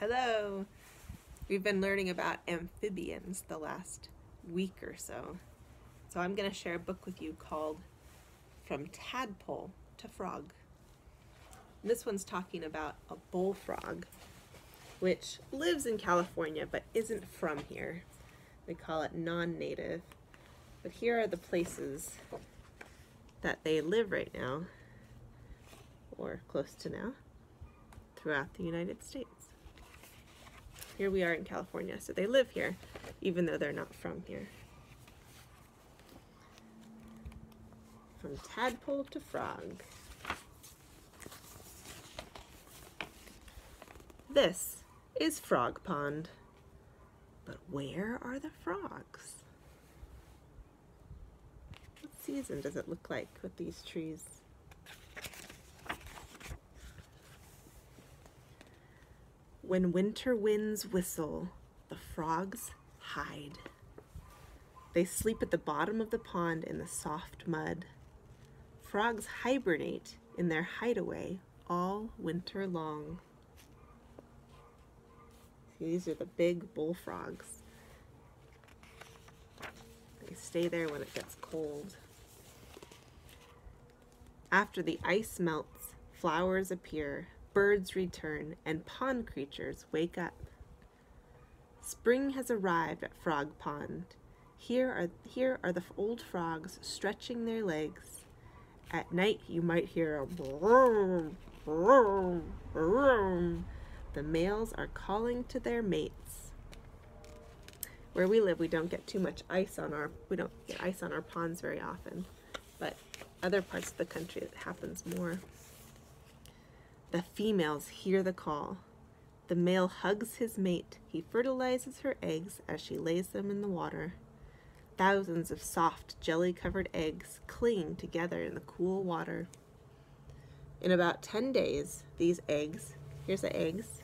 Hello! We've been learning about amphibians the last week or so. So I'm going to share a book with you called From Tadpole to Frog. And this one's talking about a bullfrog, which lives in California but isn't from here. They call it non native. But here are the places that they live right now, or close to now, throughout the United States. Here we are in California, so they live here, even though they're not from here. From tadpole to frog. This is Frog Pond. But where are the frogs? What season does it look like with these trees? When winter winds whistle, the frogs hide. They sleep at the bottom of the pond in the soft mud. Frogs hibernate in their hideaway all winter long. These are the big bullfrogs. They stay there when it gets cold. After the ice melts, flowers appear, birds return, and pond creatures wake up. Spring has arrived at Frog Pond. Here are, here are the old frogs stretching their legs. At night, you might hear a broom, broom, broom. The males are calling to their mates. Where we live, we don't get too much ice on our we don't get ice on our ponds very often, but other parts of the country it happens more. The females hear the call. The male hugs his mate. He fertilizes her eggs as she lays them in the water. Thousands of soft, jelly covered eggs cling together in the cool water. In about 10 days, these eggs, here's the eggs,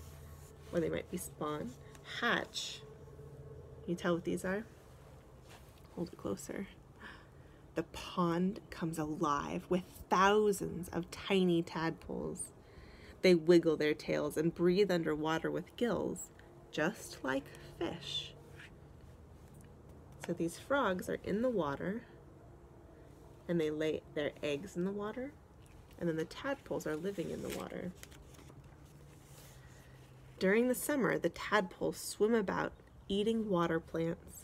or they might be spawn, hatch. Can you tell what these are? Hold it closer. The pond comes alive with thousands of tiny tadpoles. They wiggle their tails and breathe underwater with gills, just like fish. So these frogs are in the water and they lay their eggs in the water, and then the tadpoles are living in the water. During the summer, the tadpoles swim about eating water plants.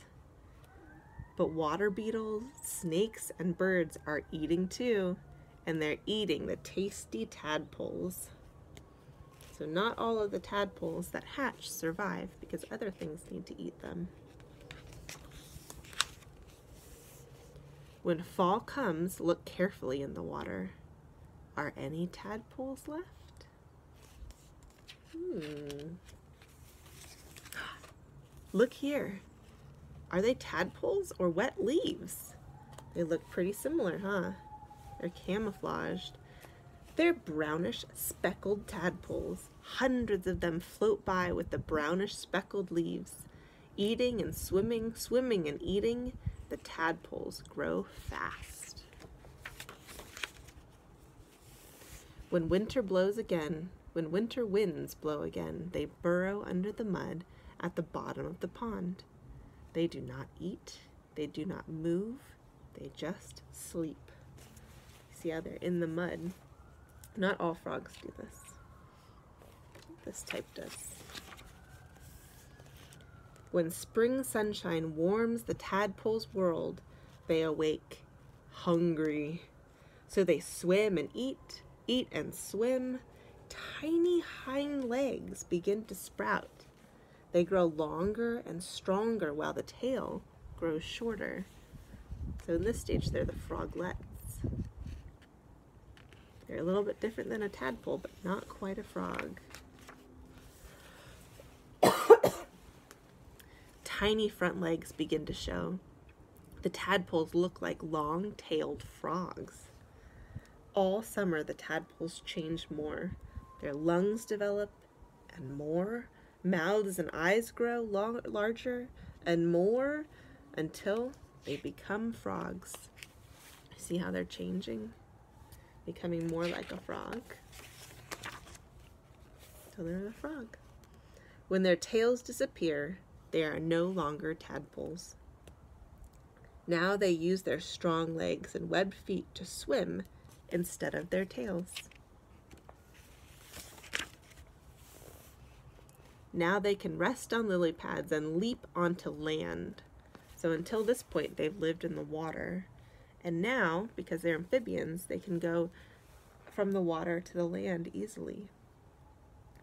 But water beetles, snakes, and birds are eating too, and they're eating the tasty tadpoles. So not all of the tadpoles that hatch survive because other things need to eat them. When fall comes, look carefully in the water. Are any tadpoles left? Hmm. Look here. Are they tadpoles or wet leaves? They look pretty similar, huh? They're camouflaged. They're brownish speckled tadpoles. Hundreds of them float by with the brownish speckled leaves. Eating and swimming, swimming and eating, the tadpoles grow fast. When winter blows again, when winter winds blow again, they burrow under the mud at the bottom of the pond. They do not eat, they do not move, they just sleep. See how they're in the mud not all frogs do this. This type does. When spring sunshine warms the tadpole's world, they awake hungry. So they swim and eat, eat and swim. Tiny hind legs begin to sprout. They grow longer and stronger while the tail grows shorter. So in this stage, they're the froglets. They're a little bit different than a tadpole, but not quite a frog. Tiny front legs begin to show. The tadpoles look like long-tailed frogs. All summer, the tadpoles change more. Their lungs develop and more. Mouths and eyes grow long, larger and more until they become frogs. See how they're changing? Becoming more like a frog. So they're a frog. When their tails disappear, they are no longer tadpoles. Now they use their strong legs and webbed feet to swim instead of their tails. Now they can rest on lily pads and leap onto land. So until this point, they've lived in the water. And now, because they're amphibians, they can go from the water to the land easily.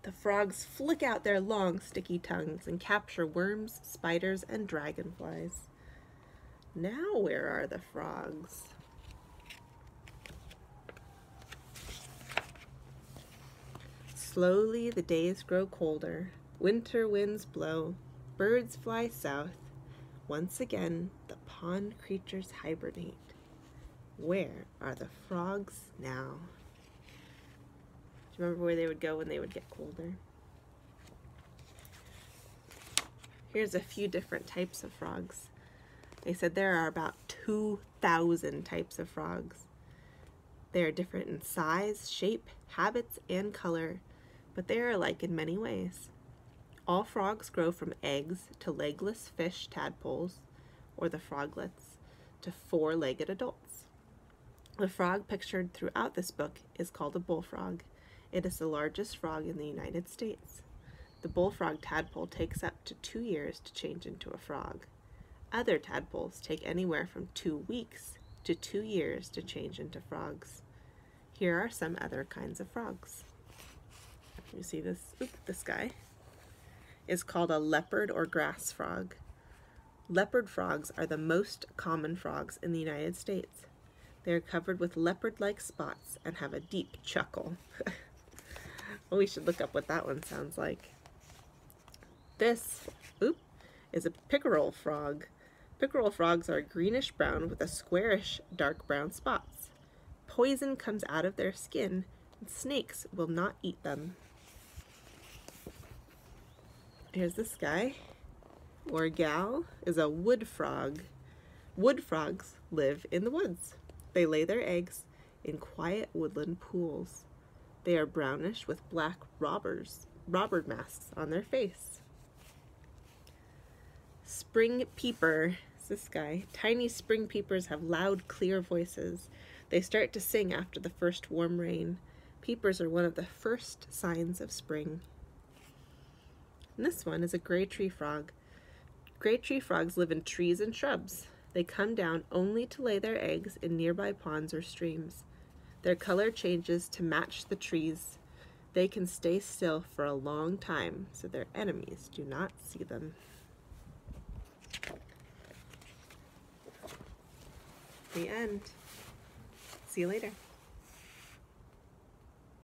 The frogs flick out their long, sticky tongues and capture worms, spiders, and dragonflies. Now, where are the frogs? Slowly, the days grow colder. Winter winds blow. Birds fly south. Once again, the pond creatures hibernate. Where are the frogs now? Do you remember where they would go when they would get colder? Here's a few different types of frogs. They said there are about 2,000 types of frogs. They are different in size, shape, habits, and color, but they are alike in many ways. All frogs grow from eggs to legless fish tadpoles, or the froglets, to four-legged adults. The frog pictured throughout this book is called a bullfrog. It is the largest frog in the United States. The bullfrog tadpole takes up to two years to change into a frog. Other tadpoles take anywhere from two weeks to two years to change into frogs. Here are some other kinds of frogs. You see this, oop, this guy is called a leopard or grass frog. Leopard frogs are the most common frogs in the United States. They are covered with leopard-like spots and have a deep chuckle. well, we should look up what that one sounds like. This, oop, is a pickerel frog. Pickerel frogs are greenish brown with a squarish dark brown spots. Poison comes out of their skin and snakes will not eat them. Here's this guy, or gal, is a wood frog. Wood frogs live in the woods. They lay their eggs in quiet woodland pools. They are brownish with black robbers, robber masks on their face. Spring peeper is this guy. Tiny spring peepers have loud, clear voices. They start to sing after the first warm rain. Peepers are one of the first signs of spring. And this one is a gray tree frog. Gray tree frogs live in trees and shrubs. They come down only to lay their eggs in nearby ponds or streams. Their color changes to match the trees. They can stay still for a long time so their enemies do not see them. The end. See you later.